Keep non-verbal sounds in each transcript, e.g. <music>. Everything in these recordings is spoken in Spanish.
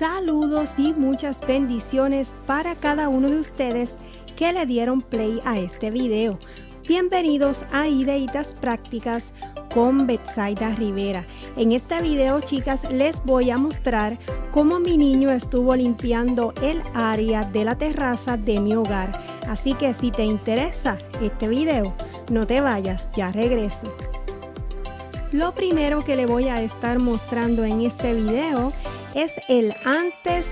Saludos y muchas bendiciones para cada uno de ustedes que le dieron play a este video. Bienvenidos a Ideitas Prácticas con Betsaida Rivera. En este video, chicas, les voy a mostrar cómo mi niño estuvo limpiando el área de la terraza de mi hogar. Así que si te interesa este video, no te vayas, ya regreso. Lo primero que le voy a estar mostrando en este video es el antes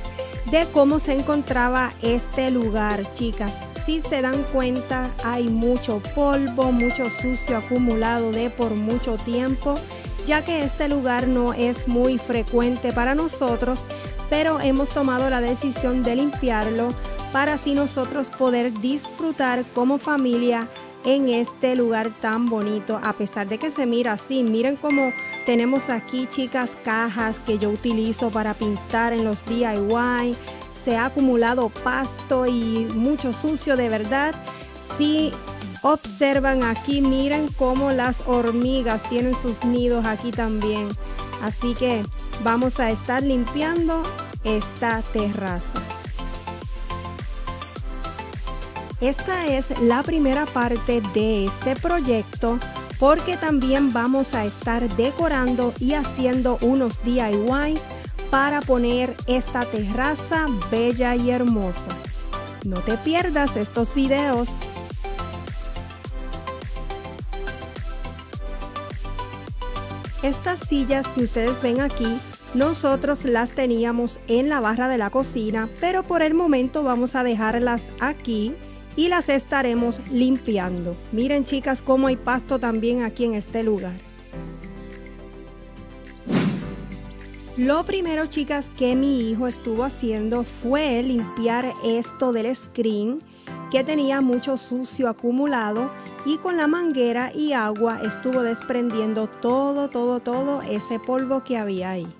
de cómo se encontraba este lugar, chicas. Si se dan cuenta, hay mucho polvo, mucho sucio acumulado de por mucho tiempo, ya que este lugar no es muy frecuente para nosotros, pero hemos tomado la decisión de limpiarlo para así nosotros poder disfrutar como familia en este lugar tan bonito, a pesar de que se mira así. Miren cómo tenemos aquí, chicas, cajas que yo utilizo para pintar en los DIY. Se ha acumulado pasto y mucho sucio de verdad. Si observan aquí, miren cómo las hormigas tienen sus nidos aquí también. Así que vamos a estar limpiando esta terraza. Esta es la primera parte de este proyecto porque también vamos a estar decorando y haciendo unos DIY para poner esta terraza bella y hermosa. No te pierdas estos videos. Estas sillas que ustedes ven aquí nosotros las teníamos en la barra de la cocina, pero por el momento vamos a dejarlas aquí y las estaremos limpiando. Miren chicas cómo hay pasto también aquí en este lugar. Lo primero chicas que mi hijo estuvo haciendo fue limpiar esto del screen que tenía mucho sucio acumulado y con la manguera y agua estuvo desprendiendo todo, todo, todo ese polvo que había ahí.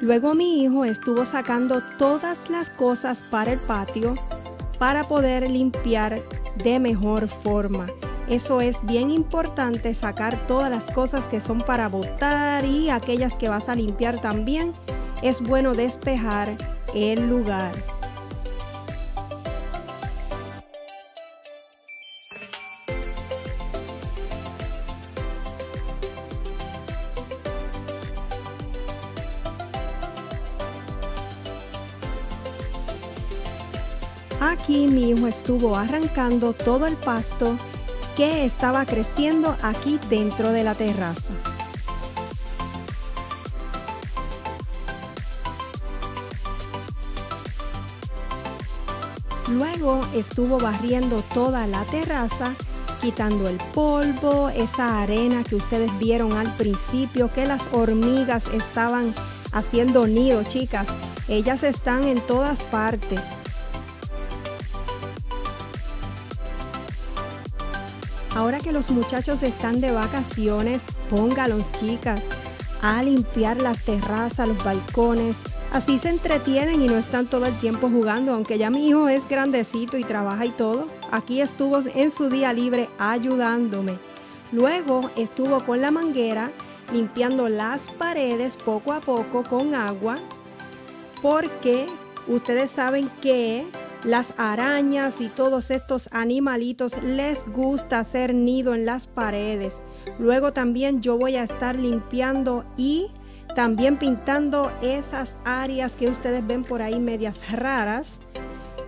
Luego mi hijo estuvo sacando todas las cosas para el patio para poder limpiar de mejor forma. Eso es bien importante, sacar todas las cosas que son para botar y aquellas que vas a limpiar también. Es bueno despejar el lugar. Aquí mi hijo estuvo arrancando todo el pasto que estaba creciendo aquí dentro de la terraza. Luego estuvo barriendo toda la terraza, quitando el polvo, esa arena que ustedes vieron al principio, que las hormigas estaban haciendo nido, chicas. Ellas están en todas partes. Ahora que los muchachos están de vacaciones, póngalos chicas a limpiar las terrazas, los balcones. Así se entretienen y no están todo el tiempo jugando, aunque ya mi hijo es grandecito y trabaja y todo. Aquí estuvo en su día libre ayudándome. Luego estuvo con la manguera limpiando las paredes poco a poco con agua porque ustedes saben que las arañas y todos estos animalitos les gusta hacer nido en las paredes. Luego también yo voy a estar limpiando y también pintando esas áreas que ustedes ven por ahí medias raras.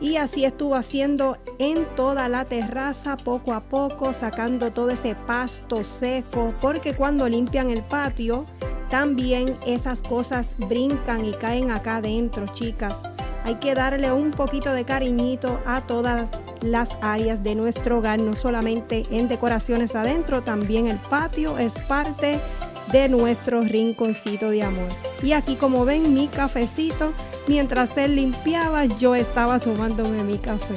Y así estuvo haciendo en toda la terraza poco a poco, sacando todo ese pasto seco, porque cuando limpian el patio, también esas cosas brincan y caen acá adentro, chicas. Hay que darle un poquito de cariñito a todas las áreas de nuestro hogar, no solamente en decoraciones adentro, también el patio es parte de nuestro rinconcito de amor. Y aquí como ven mi cafecito, mientras él limpiaba yo estaba tomándome mi café.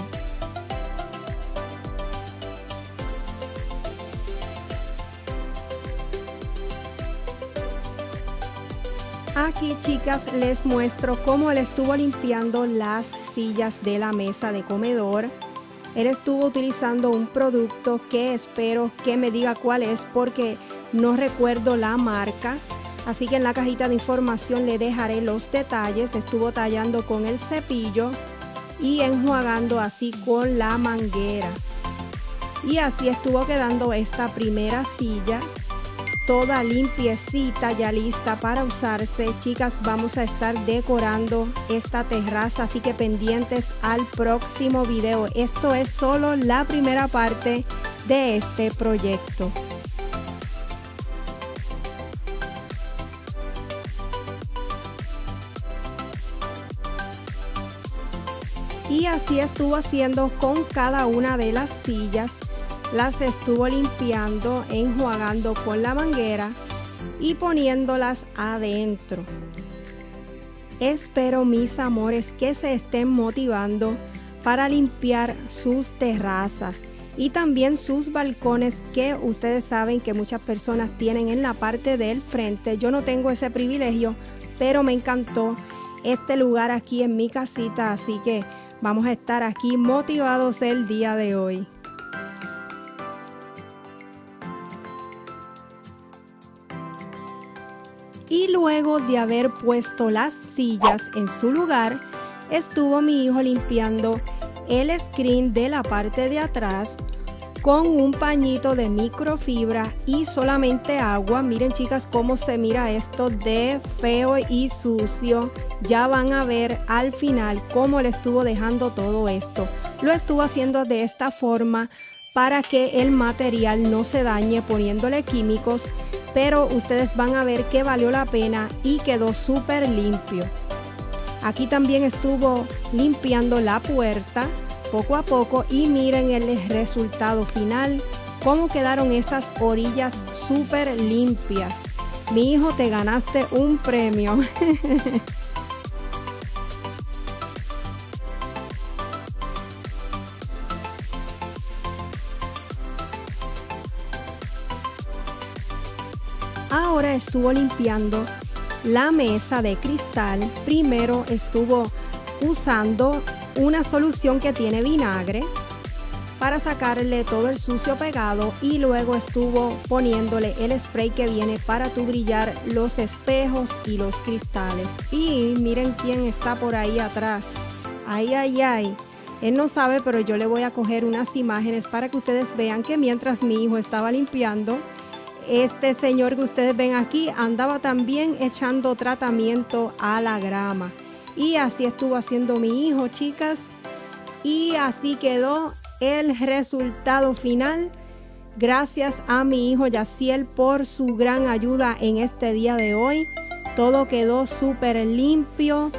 Aquí chicas les muestro cómo él estuvo limpiando las sillas de la mesa de comedor. Él estuvo utilizando un producto que espero que me diga cuál es porque no recuerdo la marca. Así que en la cajita de información le dejaré los detalles. Estuvo tallando con el cepillo y enjuagando así con la manguera. Y así estuvo quedando esta primera silla toda limpiecita ya lista para usarse. Chicas vamos a estar decorando esta terraza así que pendientes al próximo video. Esto es solo la primera parte de este proyecto. Y así estuvo haciendo con cada una de las sillas las estuvo limpiando, enjuagando con la manguera y poniéndolas adentro. Espero mis amores que se estén motivando para limpiar sus terrazas y también sus balcones que ustedes saben que muchas personas tienen en la parte del frente. Yo no tengo ese privilegio, pero me encantó este lugar aquí en mi casita, así que vamos a estar aquí motivados el día de hoy. Y luego de haber puesto las sillas en su lugar, estuvo mi hijo limpiando el screen de la parte de atrás con un pañito de microfibra y solamente agua. Miren chicas cómo se mira esto de feo y sucio. Ya van a ver al final cómo le estuvo dejando todo esto. Lo estuvo haciendo de esta forma para que el material no se dañe poniéndole químicos pero ustedes van a ver que valió la pena y quedó súper limpio. Aquí también estuvo limpiando la puerta poco a poco y miren el resultado final, cómo quedaron esas orillas súper limpias. Mi hijo, te ganaste un premio. <laughs> Estuvo limpiando la mesa de cristal. Primero estuvo usando una solución que tiene vinagre para sacarle todo el sucio pegado y luego estuvo poniéndole el spray que viene para tu brillar los espejos y los cristales. Y miren quién está por ahí atrás. Ay, ay, ay. Él no sabe, pero yo le voy a coger unas imágenes para que ustedes vean que mientras mi hijo estaba limpiando, este señor que ustedes ven aquí andaba también echando tratamiento a la grama. Y así estuvo haciendo mi hijo, chicas. Y así quedó el resultado final. Gracias a mi hijo Yaciel por su gran ayuda en este día de hoy. Todo quedó súper limpio.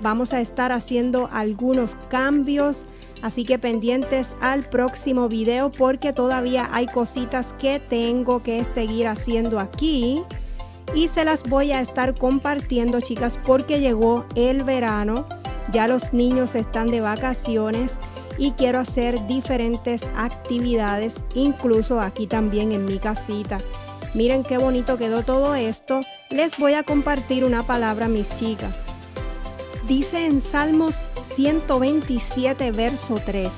Vamos a estar haciendo algunos cambios Así que pendientes al próximo video porque todavía hay cositas que tengo que seguir haciendo aquí. Y se las voy a estar compartiendo chicas porque llegó el verano. Ya los niños están de vacaciones y quiero hacer diferentes actividades, incluso aquí también en mi casita. Miren qué bonito quedó todo esto. Les voy a compartir una palabra, mis chicas. Dice en Salmos 127, verso 3.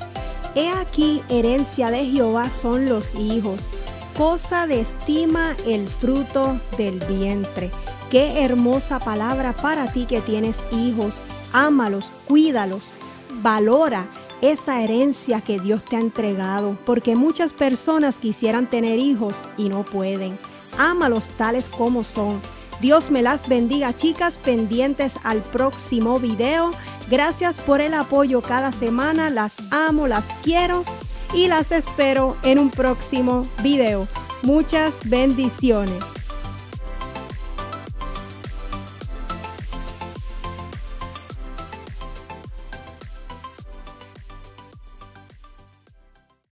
He aquí herencia de Jehová son los hijos, cosa de estima el fruto del vientre. Qué hermosa palabra para ti que tienes hijos. Ámalos, cuídalos, valora esa herencia que Dios te ha entregado, porque muchas personas quisieran tener hijos y no pueden. Ámalos tales como son. Dios me las bendiga, chicas, pendientes al próximo video. Gracias por el apoyo cada semana. Las amo, las quiero y las espero en un próximo video. Muchas bendiciones.